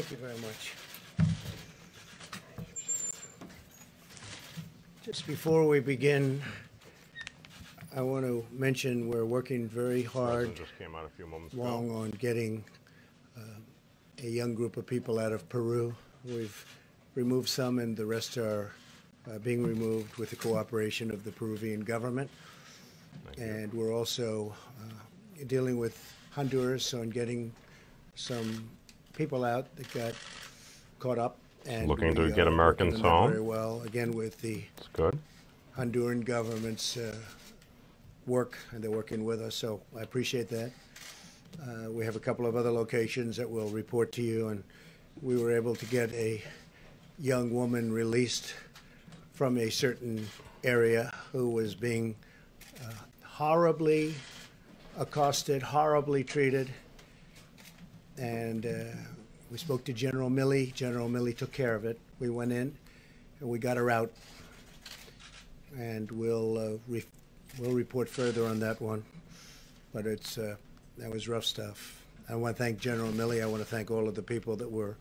Thank you very much. Just before we begin, I want to mention we're working very hard, Just came out a few moments ago. long on getting uh, a young group of people out of Peru. We've removed some, and the rest are uh, being removed with the cooperation of the Peruvian government. And we're also uh, dealing with Honduras on getting some people out that got caught up. And Looking to get Americans working on that home? Very well, again, with the It's good. Honduran government's uh, work, and they're working with us, so I appreciate that. Uh, We have a couple of other locations that we'll report to you, and we were able to get a young woman released from a certain area who was being uh, horribly accosted, horribly treated. And uh, we spoke to General Milley. General Milley took care of it. We went in and we got her out and we'll uh, re- we'll report further on that one. But it's uh, that was rough stuff. I want to thank General Milley. I want to thank all of the people that were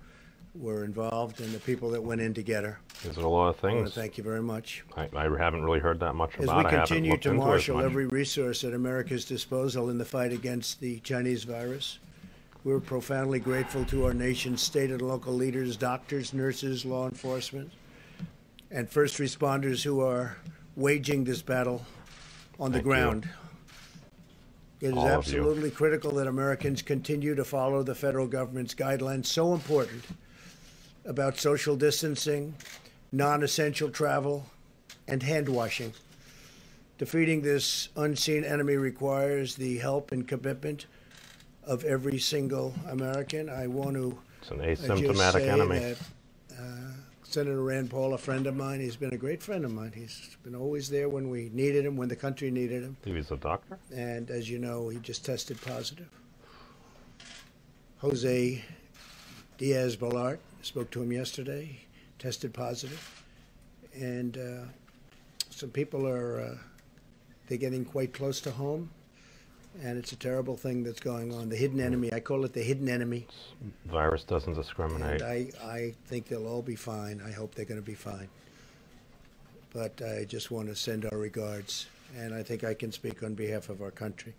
were involved and the people that went in to get her. There's a lot of I want things. to thank you very much. I, I haven't really heard that much As about. we I haven't continue to as marshal every resource at America's disposal in the fight against the Chinese virus, we're profoundly grateful to our nation's state and local leaders, doctors, nurses, law enforcement, and first responders who are waging this battle on the Thank you. ground. It is All absolutely critical that Americans continue to follow the federal government's guidelines, so important about social distancing, non essential travel, and hand washing. Defeating this unseen enemy requires the help and commitment of every single American. I want to It's an just asymptomatic say enemy. that uh, Senator Rand Paul, a friend of mine, he's been a great friend of mine. He's been always there when we needed him, when the country needed him. He was a doctor. And as you know, he just tested positive. Jose Diaz Balart spoke to him yesterday, tested positive. positive, and uh, some people are uh, they're getting quite close to home, and it's a terrible thing that's going on. The hidden enemy, I call it the hidden enemy, Virus doesn't discriminate. and I I think they'll all be fine. I hope they're going to be fine. But I just want to send our regards, and I think I can speak on behalf of our country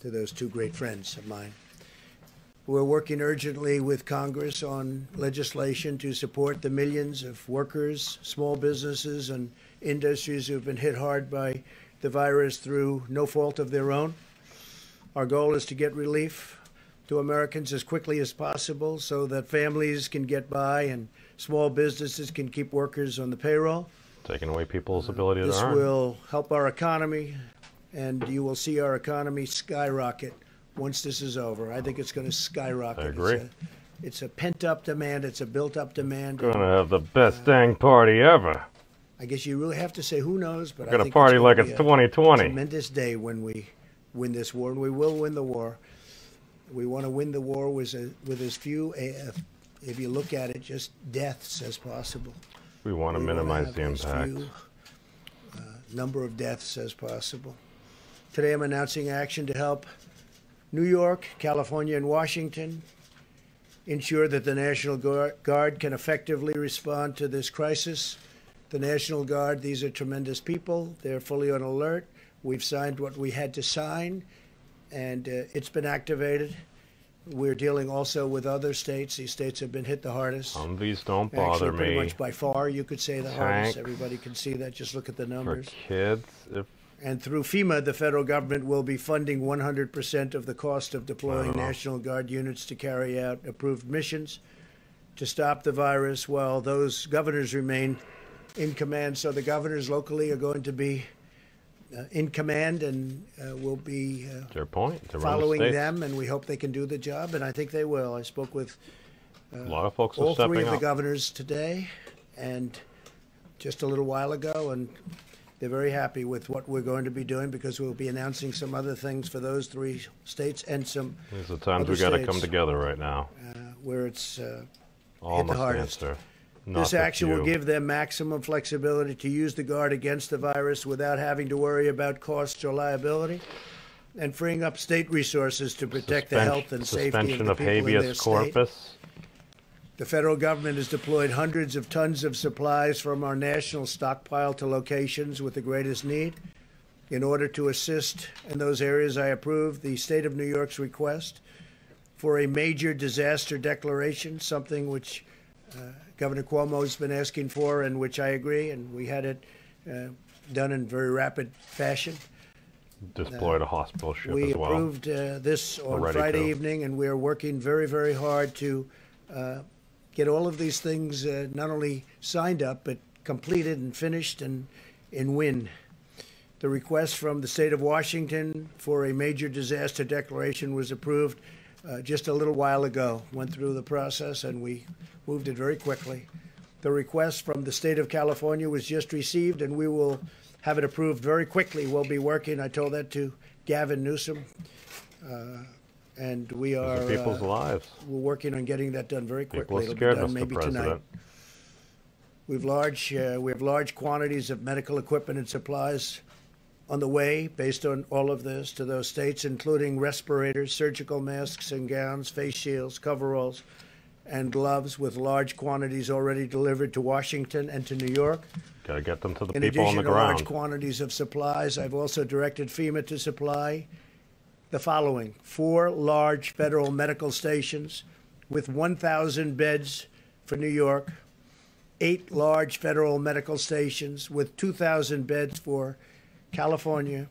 to those two great friends of mine. We're working urgently with Congress on legislation to support the millions of workers, small businesses, and industries who have been hit hard by the virus through no fault of their own. Our goal is to get relief to Americans as quickly as possible so that families can get by and small businesses can keep workers on the payroll. Taking away people's ability to This earn. will help our economy, and you will see our economy skyrocket once this is over. I think it's going to skyrocket. I agree. It's a, it's a pent up demand. It's a built up demand. Gonna have the best dang party ever. I guess you really have to say who knows, but I Gonna think party it's like it's be a 2020. Tremendous day when we win this war, and we will win the war. We want to win the war with, a, with as few, uh, if you look at it, just deaths as possible. We want to We minimize have the as impact. few, uh, number of deaths as possible. Today, I'm announcing action to help New York, California, and Washington ensure that the National Guard can effectively respond to this crisis. The National Guard, these are tremendous people. They're fully on alert. We've signed what we had to sign, and uh, it's been activated. We're dealing also with other states. These states have been hit the hardest. Humvees don't bother Actually, pretty me. much by far, you could say the hardest. Everybody can see that. Just look at the numbers. For kids, if And through FEMA, the federal government will be funding 100% of the cost of deploying Wow. National Guard units to carry out approved missions to stop the virus while those governors remain in command. So the governors locally are going to be uh, in command and uh, will be uh, their point, following states. them, and we hope they can do the job, and I think they will. I spoke with A lot of folks all three of the governors today and just a little while ago, and they're very happy with what we're going to be doing because we'll be announcing some other things for those three states and some These are the times we got to come together right now. uh, where it's. Uh, All hit the hardest. answer. Not this action will give them maximum flexibility to use the guard against the virus without having to worry about costs or liability, and freeing up state resources to protect the health and safety of the of people in their habeas state. corpus. The federal government has deployed hundreds of tons of supplies from our national stockpile to locations with the greatest need. In order to assist in those areas, I approve the state of New York's request for a major disaster declaration, something which Governor Cuomo has been asking for and which I agree, and we had it uh, done in very rapid fashion. Deployed a hospital ship We as well. approved uh, this on Already Friday too. evening, and we are working very, very hard to uh, get all of these things uh, not only signed up, but completed and finished and in win. The request from the state of Washington for a major disaster declaration was approved uh, just a little while ago. Went through the process, and we moved it very quickly. The request from the state of California was just received, and we will have it approved very quickly. We'll be working, I told that to Gavin Newsom, uh, and we are are people's uh, lives. we're working on getting that done very People quickly. are It'll be scared, done Mr. maybe President. tonight. We've large, uh, we have large quantities of medical equipment and supplies on the way based on all of this to those states, including respirators, surgical masks and gowns, face shields, coveralls, and gloves with large quantities already delivered to Washington and to New York. Got to get them to the In people on addition the to large quantities of supplies, I've also directed FEMA to supply the following. Four large federal medical stations with 1,000 beds for New York, eight large federal medical stations with 2,000 beds for California,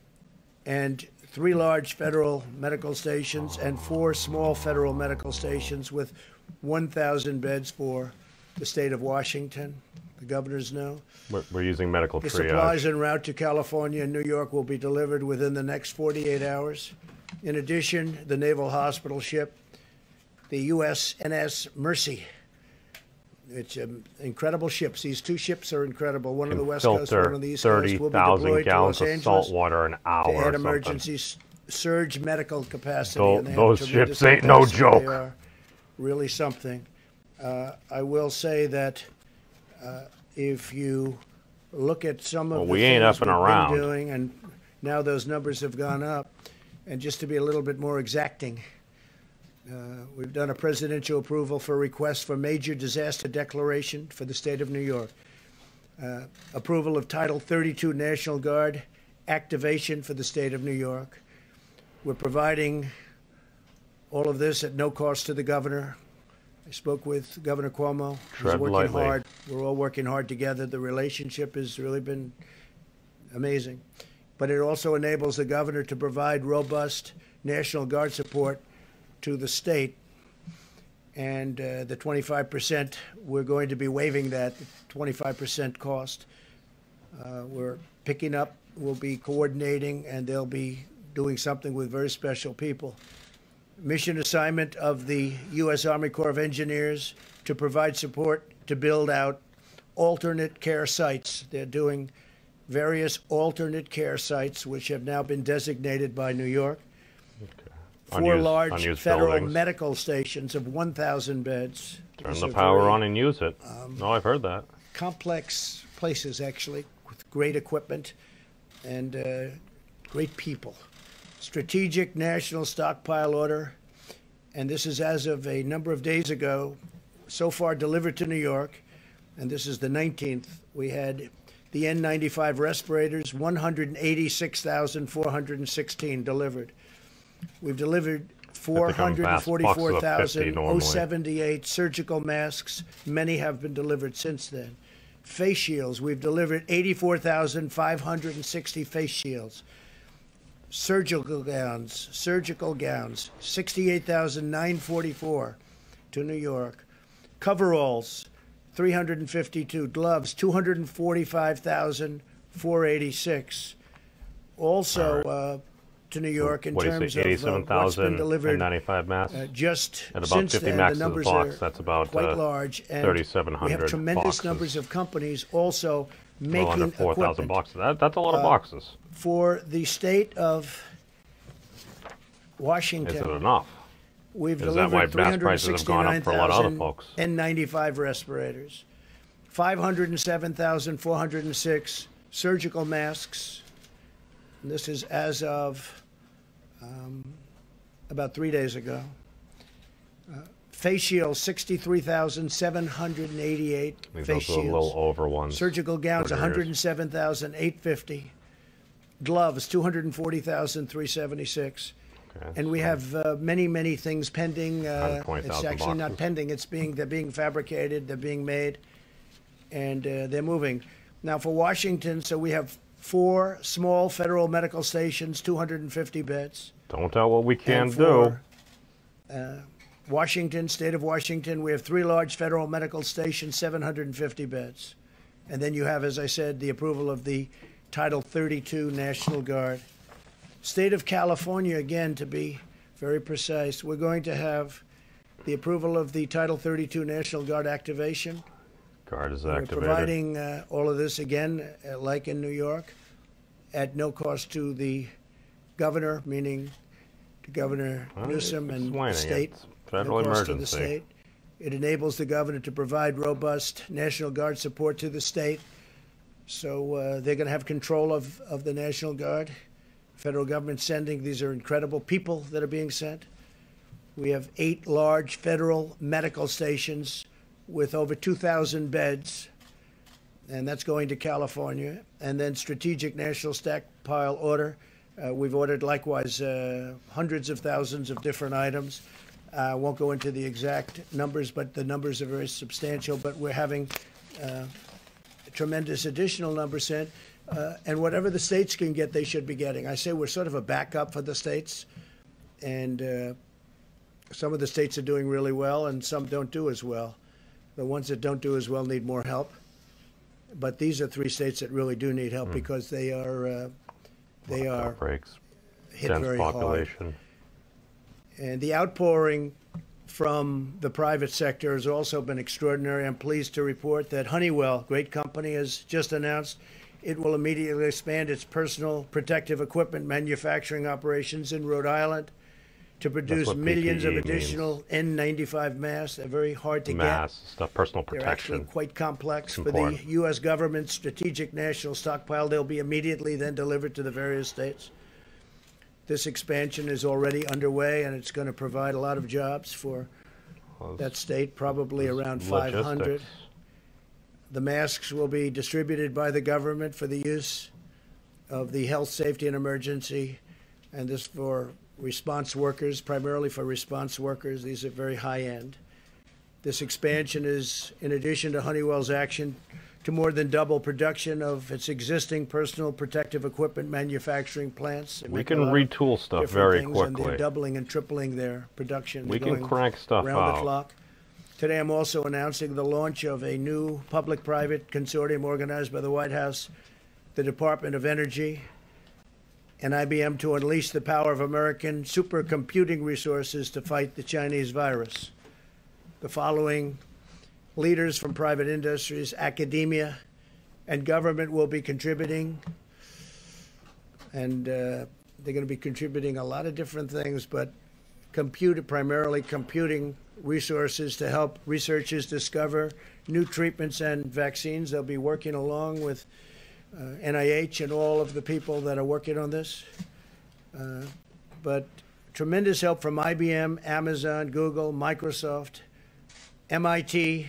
and three large federal medical stations and four small federal medical stations with 1,000 beds for the state of Washington. The governors know. We're, we're using medical The supplies triage. en route to California and New York will be delivered within the next 48 hours. In addition, the Naval Hospital ship, the USNS Mercy. It's um, incredible ships. These two ships are incredible. One on the west coast, one on the east coast. Will be 30,000 deployed to gallons Los of Angeles salt water an hour to add emergency surge medical capacity. Tho- and they have those ships ain't no joke. They are really something. Uh, I will say that uh, if you look at some of Well, the we ain't things effing we've around. doing, and now those numbers have gone up, and just to be a little bit more exacting, uh, we've done a presidential approval for a request for major disaster declaration for the state of New York. Uh, approval of Title 32 National Guard activation for the state of New York. We're providing all of this at no cost to the governor. I spoke with Governor Cuomo. He's working lightly. hard. We're all working hard together. The relationship has really been amazing. But it also enables the governor to provide robust National Guard support to the state. And uh, the 25%, we're going to be waiving that 25% cost. Uh, we're picking up, we'll be coordinating, and they'll be doing something with very special people. Mission assignment of the U.S. Army Corps of Engineers to provide support to build out alternate care sites. They're doing various alternate care sites, which have now been designated by New York. Four Unused- large unused federal buildings. medical stations of 1,000 beds. Turn the power on and use it. Um, no, I've heard that. complex places, actually, with great equipment and uh, great people. Strategic National Stockpile Order, and this is as of a number of days ago, so far delivered to New York, and this is the 19th. We had the N95 respirators, 186,416 delivered. We've delivered They come vast boxes of 50 normally. 444,078 surgical masks. Many have been delivered since then. Face shields, we've delivered 84,560 face shields. Surgical gowns, surgical gowns, 68,944 to New York. Coveralls, 352. Gloves, 245,486. Also right. uh, to New York in what terms say, of uh, what's been 87,000 delivered N95 masks? uh, just At about since 50 then, the numbers box, are that's about, quite uh, large, and we 3,700 have tremendous boxes. numbers of companies also making under 4,000 boxes. That, that's a lot of Uh, boxes. for the state of Washington. Is it enough? We've Is that why delivered mass prices have gone up for a lot of other 369,000 folks? N95 respirators, 507,406 surgical masks. And this is as of um, about three days ago. Uh, face shields, 63,788 face those are a little shields. over. Surgical gowns, for yours. 107,850. Gloves, 240,376. Okay, And we have uh, many, many things pending. Uh, it's actually not pending. It's being they're being fabricated. They're being made, and uh, they're moving. Now for Washington, so we have four small federal medical stations, 250 beds. Don't tell what we can do. uh, Washington, state of Washington, we have three large federal medical stations, 750 beds. And then you have, as I said, the approval of the Title 32 National Guard. State of California, again, to be very precise, we're going to have the approval of the Title 32 National Guard activation. Guard is We're providing uh, all of this again, uh, like in New York, at no cost to the governor, meaning to Governor Well, Newsom and the state. Federal no cost to the state. It enables the governor to provide robust National Guard support to the state. So uh, they're going to have control of, of the National Guard. Federal government sending, these are incredible people that are being sent. We have eight large federal medical stations with over 2,000 beds, and that's going to California. And then strategic national stockpile order. Uh, we've ordered likewise uh, hundreds of thousands of different items. I won't go into the exact numbers, but the numbers are very substantial. But we're having uh, tremendous additional number sent. Uh, and whatever the states can get, they should be getting. I say we're sort of a backup for the states. And uh, some of the states are doing really well, and some don't do as well. The ones that don't do as well need more help. But these are three states that really do need help because they are uh, they are Outbreaks. hit Dense very hard. population. And the outpouring from the private sector has also been extraordinary. I'm pleased to report that Honeywell, great company, has just announced it will immediately expand its personal protective equipment manufacturing operations in Rhode Island to produce millions of PPE means. additional N95 masks. They're very hard to get. Mass stuff, personal They're actually protection. quite complex. For the U.S. government's strategic national stockpile, they'll be immediately then delivered to the various states. This expansion is already underway, and it's going to provide a lot of jobs for Well, that state, probably around 500. Logistics. The masks will be distributed by the government for the use of the health, safety, and emergency, and this for response workers, primarily for response workers. These are very high end. This expansion is in addition to Honeywell's action to more than double production of its existing personal protective equipment manufacturing plants. We can retool stuff very things, And they're doubling and tripling their production. We can crank stuff round the clock. Today, I'm also announcing the launch of a new public-private consortium organized by the White House, the Department of Energy, and IBM to unleash the power of American supercomputing resources to fight the Chinese virus. The following leaders from private industries, academia, and government will be contributing, and uh, they're going to be contributing a lot of different things, but computer primarily computing resources to help researchers discover new treatments and vaccines. They'll be working along with NIH and all of the people that are working on this. Uh, but tremendous help from IBM, Amazon, Google, Microsoft, MIT,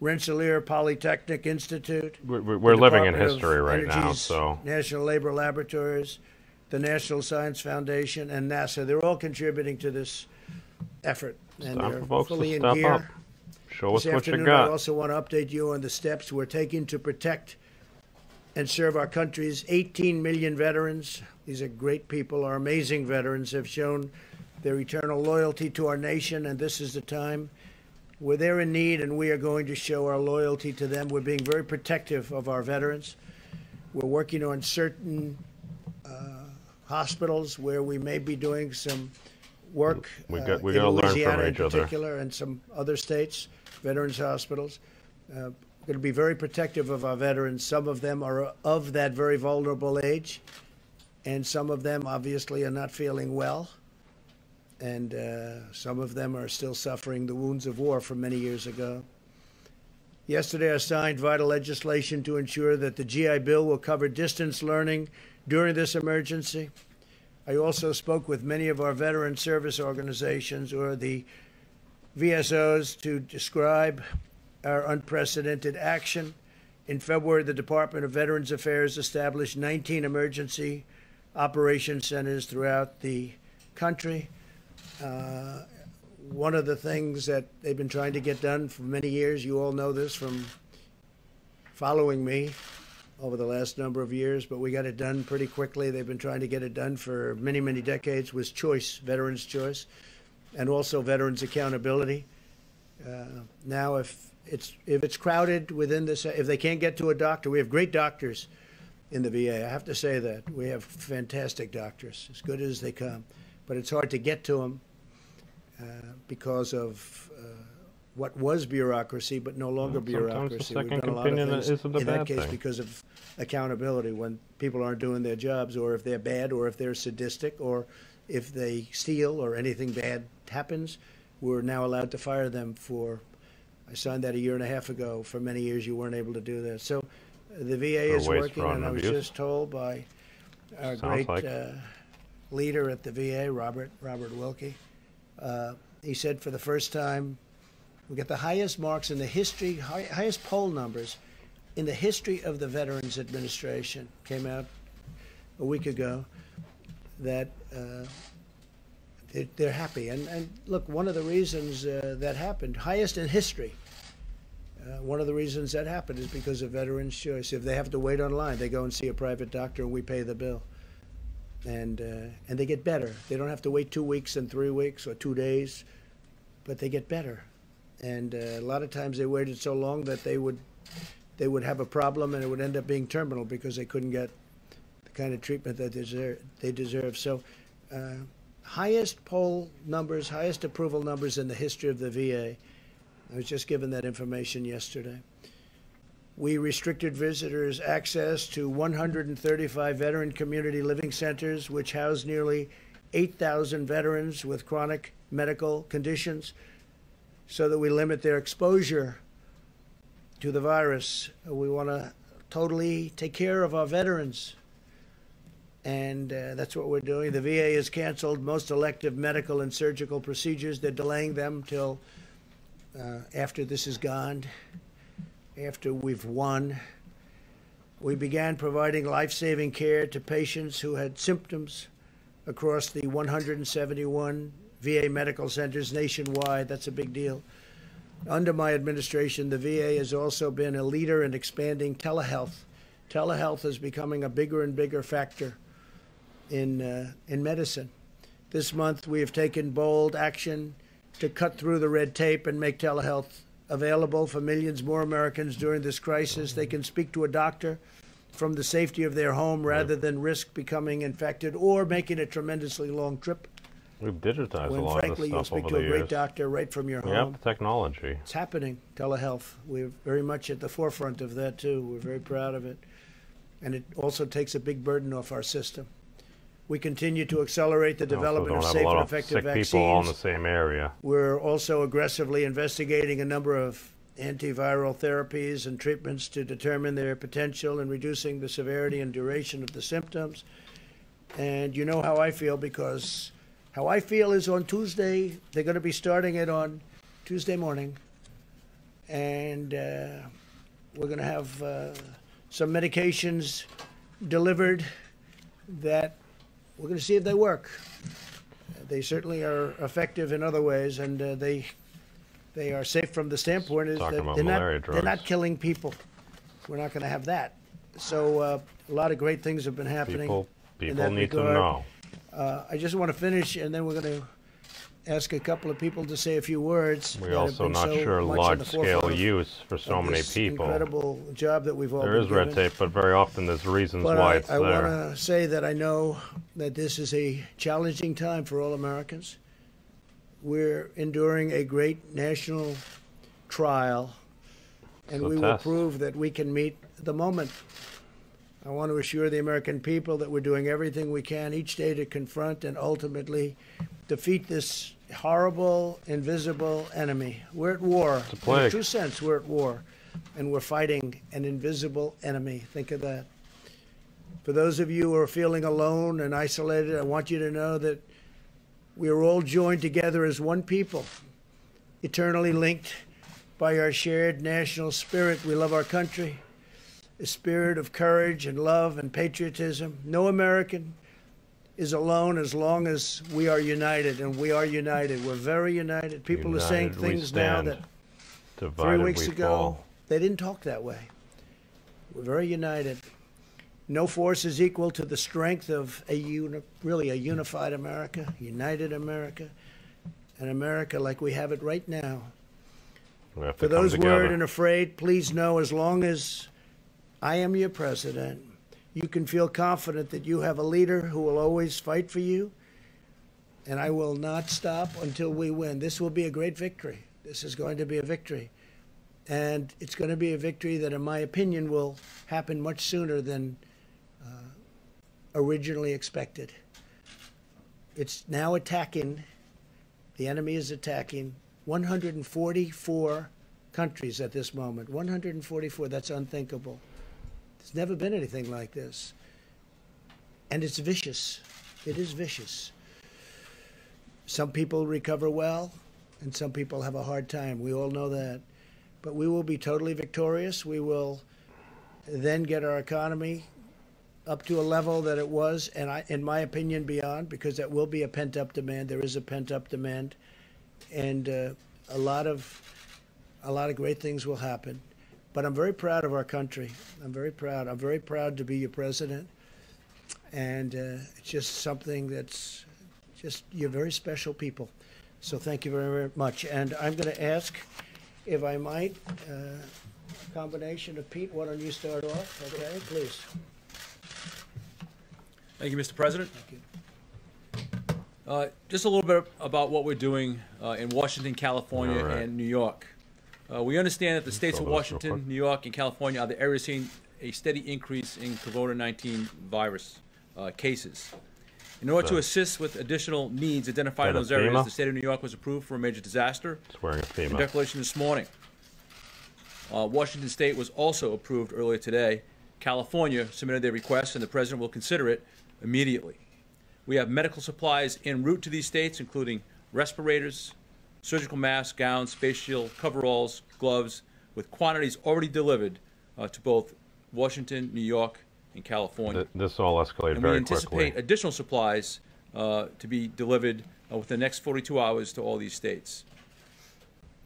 Rensselaer Polytechnic Institute. We're, we're- living in history right now, so National Labor Laboratories, the National Science Foundation, and NASA. They're all contributing to this effort. and time they're fully in gear. up. Show us This what you afternoon, I also want to update you on the steps we're taking to protect and serve our country's 18 million veterans. These are great people. Our amazing veterans have shown their eternal loyalty to our nation, and this is the time where they're in need, and we are going to show our loyalty to them. We're being very protective of our veterans. We're working on certain uh, hospitals where we may be doing some work. We uh, got- we in gotta learn from Louisiana in each other. particular, and some other states, veterans hospitals. Uh, going to be very protective of our veterans. Some of them are of that very vulnerable age, and some of them obviously are not feeling well, and uh, some of them are still suffering the wounds of war from many years ago. Yesterday, I signed vital legislation to ensure that the GI Bill will cover distance learning during this emergency. I also spoke with many of our veteran service organizations or the VSOs to describe our unprecedented action. In February, the Department of Veterans Affairs established 19 emergency operation centers throughout the country. Uh, one of the things that they've been trying to get done for many years, you all know this from following me over the last number of years, but we got it done pretty quickly. They've been trying to get it done for many, many decades, was choice, veterans' choice, and also veterans' accountability. Uh, now, if it's if it's crowded within this, if they can't get to a doctor, we have great doctors in the VA. I have to say that we have fantastic doctors, as good as they come, but it's hard to get to them uh, because of uh, what was bureaucracy, but no longer Well, bureaucracy. We've second done a lot of things in that case thing. because of accountability when people aren't doing their jobs, or if they're bad, or if they're sadistic, or if they steal, or anything bad happens. We're now allowed to fire them for. I signed that a year and a half ago. For many years, you weren't able to do that. So, the VA is working, and I was abuse? just told by our Sounds great like. uh, leader at the VA, Robert Robert Wilkie. Uh, he said for the first time, we get the highest marks in the history, high, highest poll numbers in the history of the Veterans Administration. Came out a week ago that uh, they're, they're happy. And, and look, one of the reasons uh, that happened, highest in history, uh, one of the reasons that happened is because of Veterans' Choice. If they have to wait online, they go and see a private doctor and we pay the bill. And, uh, and they get better. They don't have to wait two weeks and three weeks or two days, but they get better. And uh, a lot of times they waited so long that they would, they would have a problem and it would end up being terminal because they couldn't get the kind of treatment that they deserve. They deserve. So, uh, highest poll numbers, highest approval numbers in the history of the VA. I was just given that information yesterday. We restricted visitors' access to 135 veteran community living centers, which house nearly 8,000 veterans with chronic medical conditions, so that we limit their exposure to the virus. We want to totally take care of our veterans. And uh, that's what we're doing. The VA has canceled most elective medical and surgical procedures. They're delaying them till uh, after this is gone, after we've won. We began providing life saving care to patients who had symptoms across the 171 VA medical centers nationwide. That's a big deal. Under my administration, the VA has also been a leader in expanding telehealth. Telehealth is becoming a bigger and bigger factor in, uh, in medicine. This month, we have taken bold action to cut through the red tape and make telehealth available for millions more Americans during this crisis. They can speak to a doctor from the safety of their home rather than risk becoming infected or making a tremendously long trip. We've digitized When a lot frankly, of this stuff speak over to a great years. doctor right from your We home. have the technology. It's happening, telehealth. We're very much at the forefront of that too. We're very proud of it. And it also takes a big burden off our system. We continue to accelerate the development of safe and effective sick people all in the vaccines. same area. We're also aggressively investigating a number of antiviral therapies and treatments to determine their potential in reducing the severity and duration of the symptoms. And you know how I feel because how I feel is on Tuesday, they're going to be starting it on Tuesday morning. And uh, we're going to have uh, some medications delivered that we're going to see if they work. They certainly are effective in other ways, and uh, they they are safe from the standpoint is that they're not, they're not killing people. We're not going to have that. So uh, a lot of great things have been happening. People, people need to know. Uh, I just want to finish, and then we're going to ask a couple of people to say a few words. We're also not so sure much in the large-scale use for so many people. Incredible job that we've all There is red tape, but very often there's reasons But why I, it's I there. want to say that I know that this is a challenging time for all Americans. We're enduring a great national trial, and we will prove that we can meet the moment. I want to assure the American people that we're doing everything we can each day to confront and ultimately defeat this horrible, invisible enemy. We're at war. It's a In plague. a true sense, we're at war, and we're fighting an invisible enemy. Think of that. For those of you who are feeling alone and isolated, I want you to know that we are all joined together as one people eternally linked by our shared national spirit. We love our country, a spirit of courage and love and patriotism. No American is alone as long as we are united, and we are united. We're very united. People are saying things now that three weeks we ago fall. they didn't talk that way. We're very united. No force is equal to the strength of a uni- really a unified America, united America, an America like we have it right now. For those worried and afraid, please know as long as I am your president, you can feel confident that you have a leader who will always fight for you, and I will not stop until we win. This will be a great victory. This is going to be a victory. And it's going to be a victory that, in my opinion, will happen much sooner than uh, originally expected. It's now attacking, the enemy is attacking 144 countries at this moment. 144, that's unthinkable. There's never been anything like this. And it's vicious. It is vicious. Some people recover well, and some people have a hard time. We all know that. But we will be totally victorious. We will then get our economy up to a level that it was, and I, in my opinion, beyond, because that will be a pent up demand. There is a pent up demand, and uh, a lot of a lot of great things will happen. But I'm very proud of our country. I'm very proud. I'm very proud to be your president, and uh, it's just something that's just you're very special people. So thank you very, very much. And I'm going to ask, if I might, uh, a combination of Pete. Why don't you start off? Okay, please. Thank you, Mr. President. Thank you. Uh, Just a little bit about what we're doing uh, in Washington, California, All right. and New York. Uh, We understand that the states of Washington. New York, and California are the areas seeing a steady increase in COVID-19 virus uh, cases. In order to assist with additional needs identified in those areas, FEMA? the state of New York was approved for a major disaster It's wearing a a FEMA. declaration this morning. Uh, Washington State was also approved earlier today. California submitted their request, and the president will consider it immediately. We have medical supplies en route to these states, including respirators, surgical masks, gowns, face shield, coveralls, gloves, with quantities already delivered uh, to both Washington, New York, and California. Th- This all escalated And we anticipate quickly. additional supplies uh, to be delivered uh, within the next 42 hours to all these states.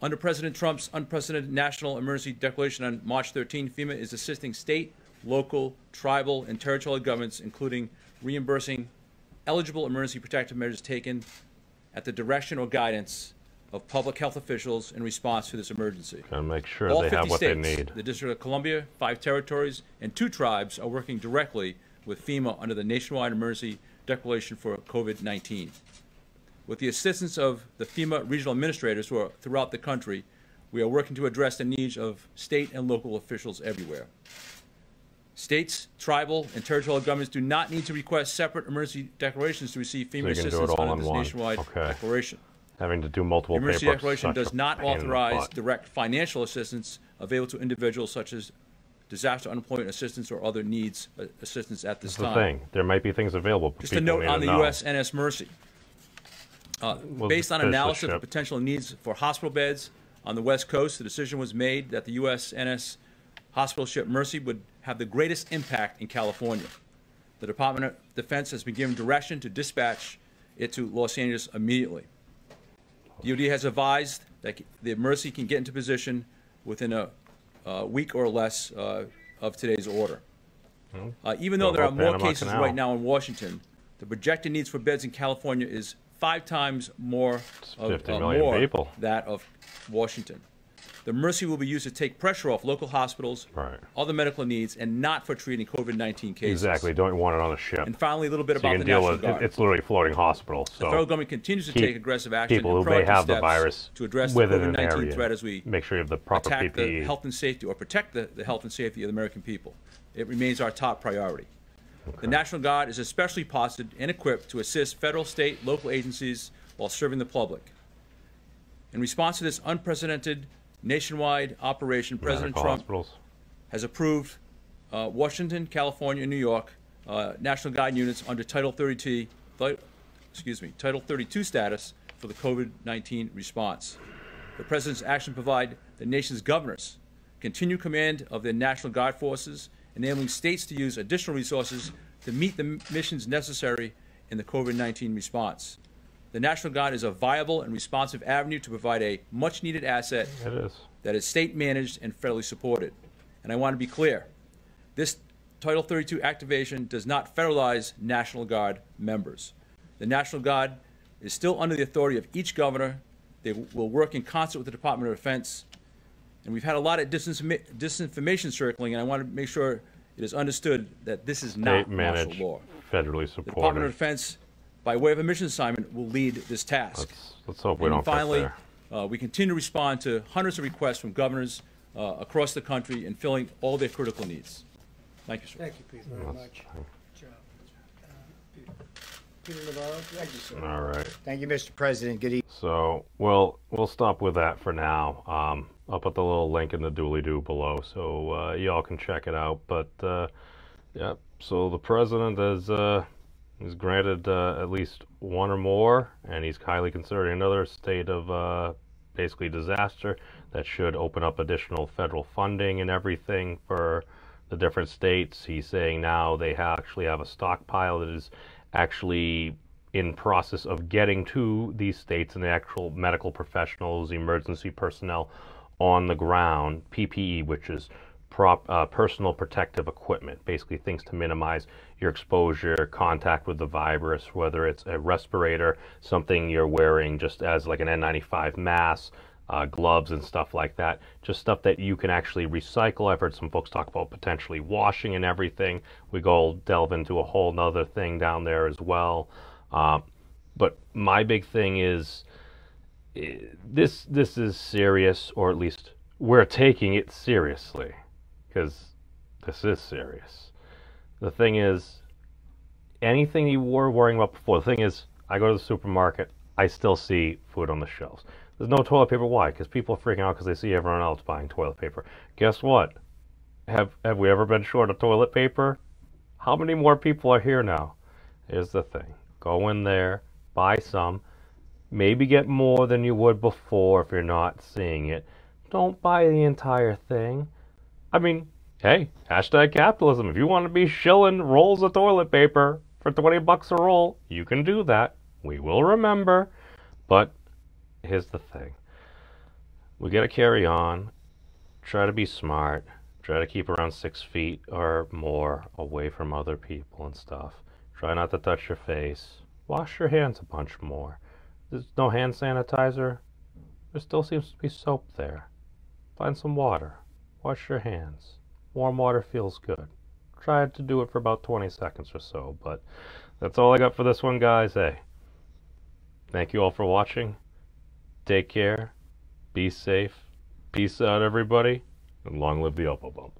Under President Trump's unprecedented national emergency declaration on March 13, FEMA is assisting state, local, tribal, and territorial governments, including reimbursing eligible emergency protective measures taken at the direction or guidance of public health officials in response to this emergency. Gotta make sure All they 50 have what they states, need. the District of Columbia, five territories, and two tribes are working directly with FEMA under the nationwide emergency declaration for COVID-19. With the assistance of the FEMA regional administrators who are throughout the country, we are working to address the needs of state and local officials everywhere. States, tribal, and territorial governments do not need to request separate emergency declarations to receive FEMA it assistance under this one. nationwide Okay. declaration. Having to do multiple The emergency declaration does not the authorize direct financial assistance available to individuals such as disaster unemployment assistance or other needs uh, assistance at this That's the time. thing. There might be things available. Just a note on the know. USNS Mercy. Uh, Well, Based on analysis of the potential needs for hospital beds on the West Coast, the decision was made that the USNS hospital ship Mercy would have the greatest impact in California. The Department of Defense has been given direction to dispatch it to Los Angeles immediately. DoD has advised that the Mercy can get into position within a, uh week or less uh, of today's order. Uh, even though there are more cases right now in Washington, the projected needs for beds in California is five times more of more people. that of Washington. The Mercy will be used to take pressure off local hospitals, Right. other medical needs, and not for treating COVID-19 cases. Exactly. Don't want it on a ship. And finally, a little bit so about the National with Guard. it's literally floating hospitals. So The federal government continues to take aggressive action people and who may have the virus to address the COVID-19 area. threat as we make sure you have the proper attack PPE. the health and safety or protect the, the health and safety of the American people. It remains our top priority. The National Guard is especially posted and equipped to assist federal, state, local agencies while serving the public. In response to this unprecedented nationwide operation, President Trump hospitals. has approved uh, Washington, California, and New York uh, National Guard units under Title 32, excuse me, Title 32 status for the COVID-19 response. the President's action provide the nation's governors continued command of their National Guard forces, enabling states to use additional resources to meet the missions necessary in the COVID 19 response. The National Guard is a viable and responsive avenue to provide a much needed asset is. that is state managed and federally supported. And I want to be clear this Title 32 activation does not federalize National Guard members. The National Guard is still under the authority of each governor. They will work in concert with the Department of Defense. And we've had a lot of disinformation circling, and I want to make sure it is understood that this is not State martial managed, law. federally The Department of supported. Defense, by way of a mission assignment, will lead this task. Let's, let's hope we And don't finally, get there. uh, we continue to respond to hundreds of requests from governors uh, across the country in filling all their critical needs. Thank you, sir. Thank you, Pete, very That's much. fine. Peter Navarro? Thank you, sir. All right. Thank you, Mr. President. Good evening. So we'll we'll stop with that for now. Um, I'll put the little link in the dooley doo below, so uh, y'all can check it out. But uh, yeah, so the president has is granted uh, at least one or more, and he's highly considering another state of uh, basically disaster that should open up additional federal funding and everything for the different states. He's saying now they ha- actually have a stockpile that is actually in process of getting to these states and the actual medical professionals, emergency personnel on the ground, PPE, which is prop, uh, personal protective equipment, basically things to minimize your exposure, contact with the virus, whether it's a respirator, something you're wearing just as like an N95 mask, uh, gloves and stuff like that. Just stuff that you can actually recycle. I've heard some folks talk about potentially washing and everything. We go delve into a whole nother thing down there as well. Uh, but my big thing is eh, this this is serious, or at least we're taking it seriously, because this is serious. The thing is, anything you were worrying about before. The thing is, I go to the supermarket, I still see food on the shelves. There's no toilet paper. Why? Because people are freaking out because they see everyone else buying toilet paper. Guess what? Have have we ever been short of toilet paper? How many more people are here now? Here's the thing. Go in there, buy some, maybe get more than you would before if you're not seeing it. Don't buy the entire thing. I mean, hey, hashtag capitalism. If you want to be shilling rolls of toilet paper for 20 bucks a roll, you can do that. We will remember. But here's the thing we got to carry on, try to be smart, try to keep around six feet or more away from other people and stuff. Try not to touch your face. Wash your hands a bunch more. There's no hand sanitizer. There still seems to be soap there. Find some water. Wash your hands. Warm water feels good. Try to do it for about 20 seconds or so, but that's all I got for this one, guys. Hey, thank you all for watching. Take care. Be safe. Peace out, everybody. And long live the Elbow Bump.